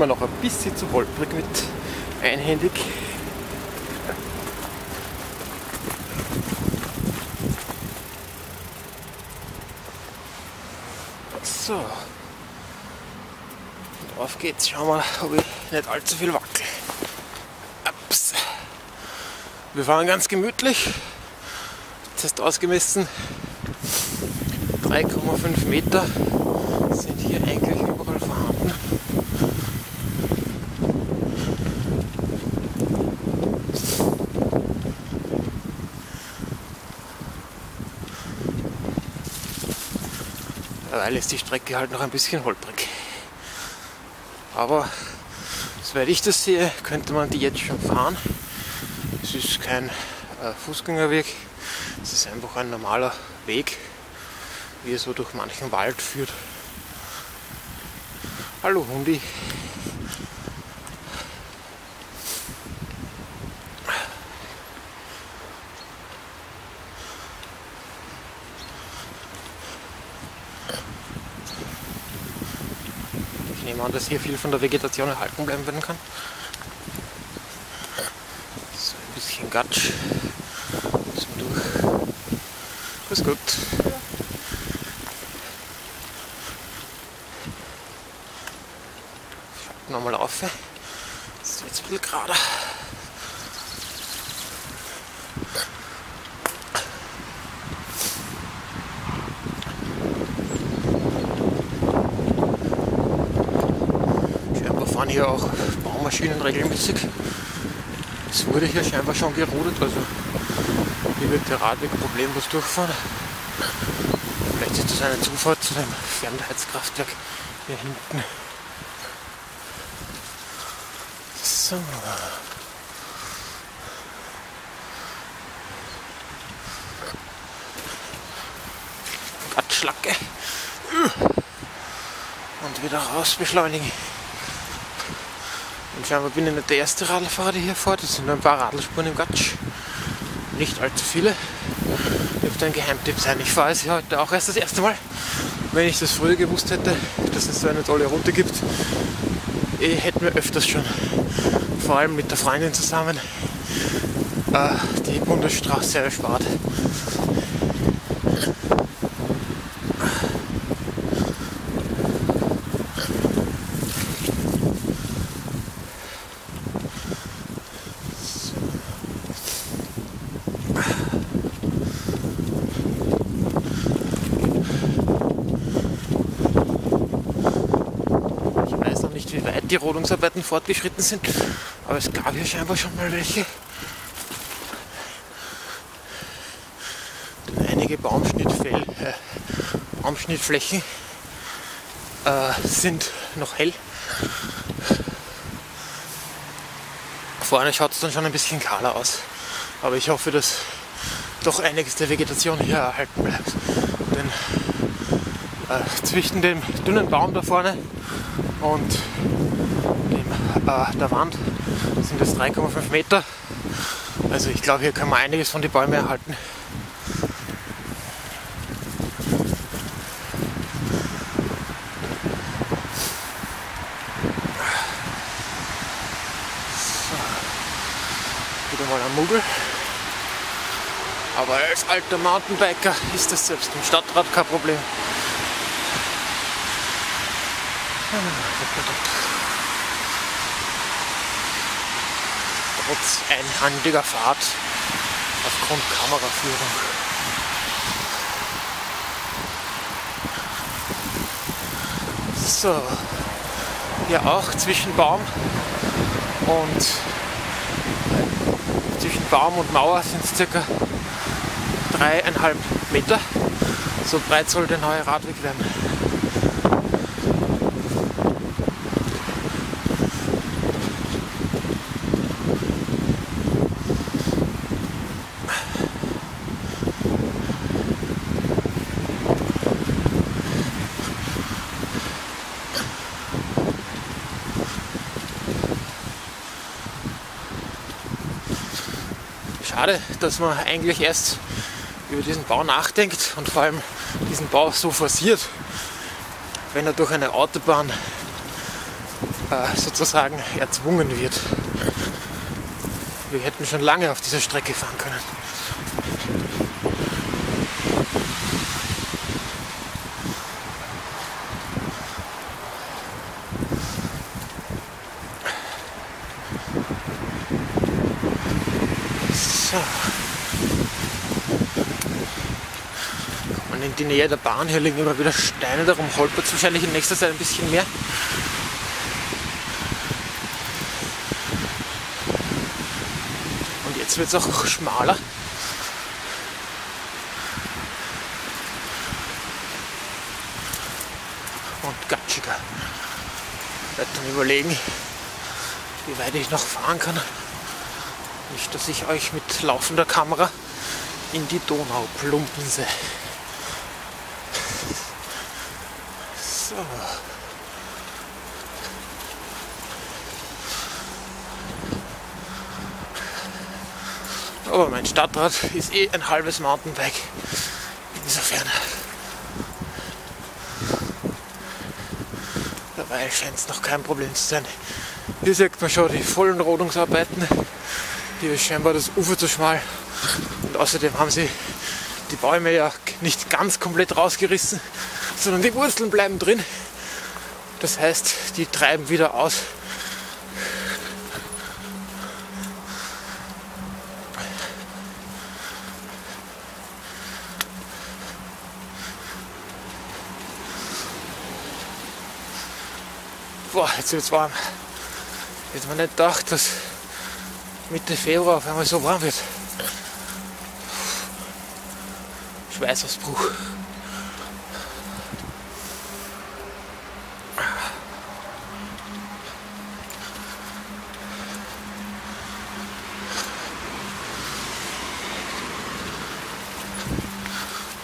Mir noch ein bisschen zu holprig mit einhändig. So. Und auf geht's. Schauen wir, ob ich nicht allzu viel wackel. Ups. Wir fahren ganz gemütlich. Heißt ausgemessen 3,5 Meter sind hier eigentlich überall vorhanden. Weil ist die Strecke halt noch ein bisschen holprig. Aber soweit ich das sehe, könnte man die jetzt schon fahren. Es ist kein äh, Fußgängerweg, es ist einfach ein normaler Weg, wie er so durch manchen Wald führt. Hallo Hundi. Ich nehme an, dass hier viel von der Vegetation erhalten bleiben werden kann. So ein bisschen Gatsch zum Durch. Ist gut. Schalten wir mal auf. Das ist jetzt bisschen gerader. Scheinbar fahren hier auch Baumaschinen regelmäßig. Es wurde hier scheinbar schon gerodet, also hier wird der Radweg problemlos durchfahren. Vielleicht ist das eine Zufahrt zu dem Fernheizkraftwerk hier hinten. So. Gatschlacke. Und wieder raus beschleunigen. Und scheinbar bin ich nicht der erste Radlfahrer, der hier fährt. Es sind nur ein paar Radlspuren im Gatsch. Nicht allzu viele. Dürfte ein Geheimtipp sein. Ich fahre es heute auch erst das erste Mal. Wenn ich das früher gewusst hätte, dass es so eine tolle Route gibt, ich hätte mir öfters schon, vor allem mit der Freundin zusammen, äh, die Bundesstraße erspart. Ich weiß noch nicht, wie weit die Rodungsarbeiten fortgeschritten sind, aber es gab hier scheinbar schon mal welche. Denn einige Baumschnittfell, äh, Baumschnittflächen äh, sind noch hell. Vorne schaut es dann schon ein bisschen kahler aus. Aber ich hoffe, dass doch einiges der Vegetation hier erhalten bleibt. Denn äh, zwischen dem dünnen Baum da vorne und dem, äh, der Wand sind es 3,5 Meter. Also ich glaube, hier kann man einiges von den Bäumen erhalten. So. Wieder mal ein Muggel. Aber als alter Mountainbiker ist das selbst im Stadtrat kein Problem. Trotz einhandiger Fahrt aufgrund Kameraführung. So, hier auch zwischen Baum und zwischen Baum und Mauer sind es circa dreieinhalb Meter. So breit soll der neue Radweg werden. Schade, dass man eigentlich erst über diesen Bau nachdenkt und vor allem diesen Bau so forciert. wenn er durch eine Autobahn äh, sozusagen erzwungen wird. Wir hätten schon lange auf dieser Strecke fahren können. So. Man in die Nähe der Bahn, hier liegen immer wieder Steine, darum holpert es wahrscheinlich in nächster Zeit ein bisschen mehr. Und jetzt wird es auch schmaler. Und gatschiger. Ich werde dann überlegen, wie weit ich noch fahren kann. Nicht, dass ich euch mit laufender Kamera in die Donau plumpen sehe. So. Aber mein Stadtrat ist eh ein halbes Mountainbike. Insofern. Dabei scheint es noch kein Problem zu sein. Hier sieht man schon die vollen Rodungsarbeiten. Hier ist scheinbar das Ufer zu schmal. Und außerdem haben sie die Bäume ja nicht ganz komplett rausgerissen, sondern die Wurzeln bleiben drin. Das heißt, die treiben wieder aus. Boah, jetzt wird's warm. Hätte man nicht gedacht, dass Mitte Februar auf einmal so warm wird. Schweißausbruch.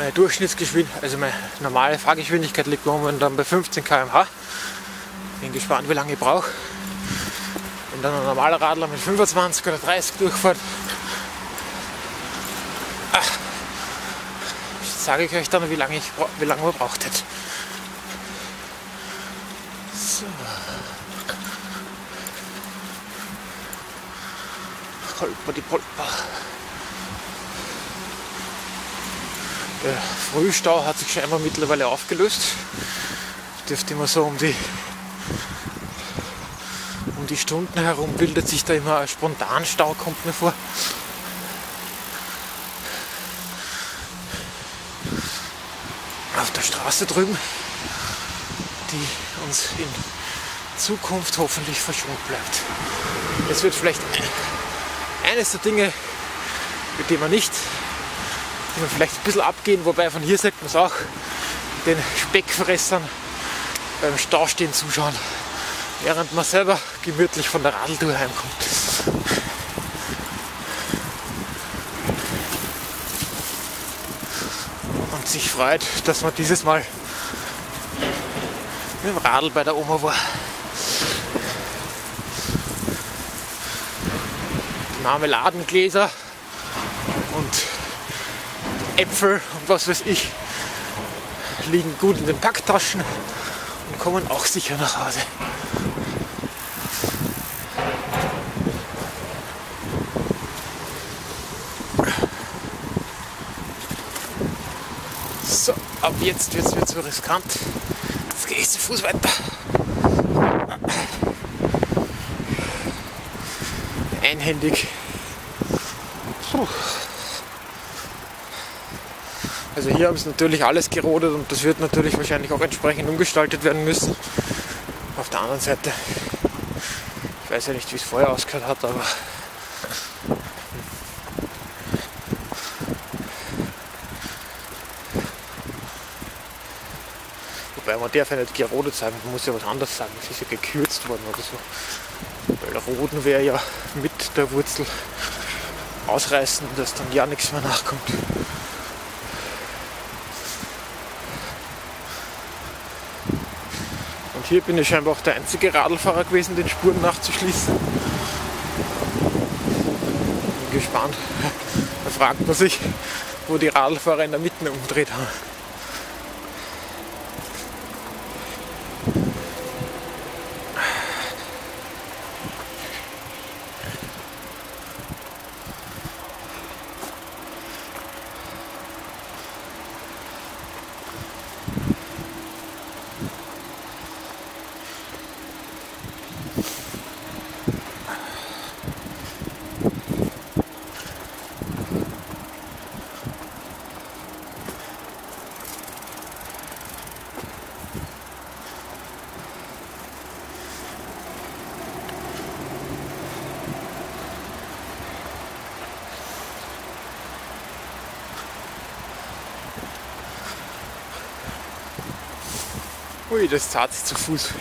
Meine Durchschnittsgeschwindigkeit, also meine normale Fahrgeschwindigkeit liegt momentan bei 15 km/h. Bin gespannt, wie lange ich brauche. Wenn dann ein normaler Radler mit 25 oder 30 durchfährt, ach, sage ich euch dann, wie lange, ich, wie lange man braucht hätte. So. Holper die Polper. Der Frühstau hat sich scheinbar mittlerweile aufgelöst. Dürfte immer so um die um die Stunden herum bildet sich da immer ein Spontanstau, kommt mir vor. Auf der Straße drüben, die uns in Zukunft hoffentlich verschont bleibt. Es wird vielleicht eines der Dinge, mit denen man nicht, die man vielleicht ein bisschen abgehen, wobei von hier sieht man es auch, den Speckfressern beim Staustehen zuschauen während man selber gemütlich von der Radeltour heimkommt. Und sich freut, dass man dieses Mal mit dem Radl bei der Oma war. Marmeladengläser Äpfel und was weiß ich liegen gut in den Packtaschen und kommen auch sicher nach Hause. So, ab jetzt wird es mir zu riskant. Jetzt gehe ich zu Fuß weiter. Einhändig. Puh. Also hier haben sie natürlich alles gerodet und das wird natürlich wahrscheinlich auch entsprechend umgestaltet werden müssen. Auf der anderen Seite, ich weiß ja nicht, wie es vorher ausgehört hat, aber Wobei man darf ja nicht gerodet sagen, man muss ja was anderes sagen. Es ist ja gekürzt worden oder so. Weil Roden wäre ja mit der Wurzel ausreißen, dass dann ja nichts mehr nachkommt. Hier bin ich scheinbar auch der einzige Radlfahrer gewesen, den Spuren nachzuschließen. Bin gespannt. Da fragt man sich, wo die Radlfahrer in der Mitte umdreht haben. Ui, das zahlt sich zu Fuß.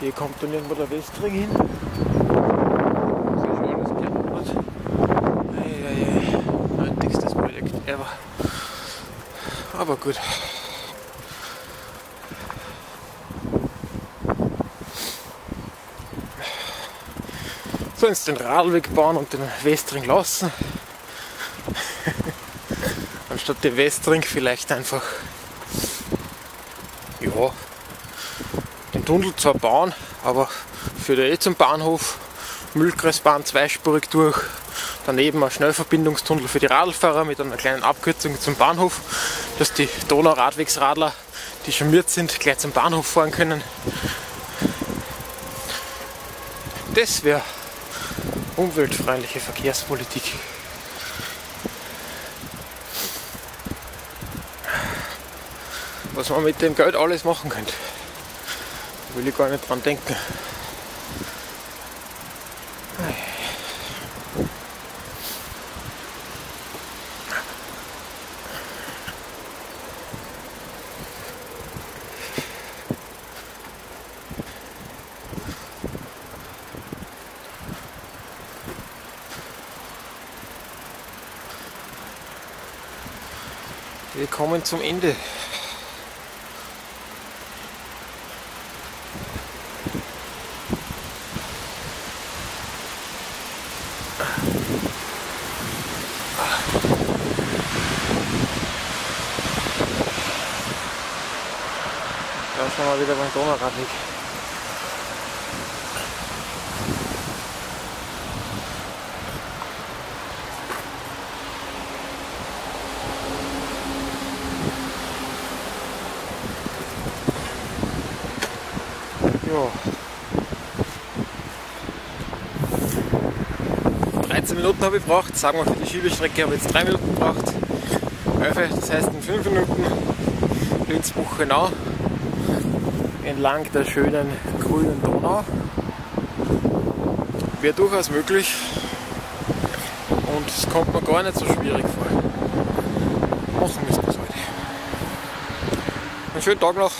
Hier kommt dann irgendwo der Westring hin. Das ist schon alles geplant. Eieiei, nötigstes Projekt ever. Aber gut. Sonst den Radweg bauen und den Westring lassen. Anstatt den Westring vielleicht einfach ja, den Tunnel zwar bauen, aber führt ja eh zum Bahnhof, Müllkreisbahn zweispurig durch, daneben ein Schnellverbindungstunnel für die Radlfahrer mit einer kleinen Abkürzung zum Bahnhof, dass die Donauradwegsradler, die charmiert sind, gleich zum Bahnhof fahren können. Das wäre umweltfreundliche Verkehrspolitik. Was man mit dem Geld alles machen könnte. Will ich gar nicht dran denken. Wir kommen zum Ende. Da sind wir wieder beim Donauradweg. Ja. 13 Minuten habe ich gebraucht, sagen wir für die Schiebestrecke habe ich jetzt 3 Minuten gebraucht. 11, das heißt in 5 Minuten Litzbuchenau entlang der schönen grünen Donau. Wäre durchaus möglich und es kommt mir gar nicht so schwierig vor. Machen müssen wir es heute. Einen schönen Tag noch.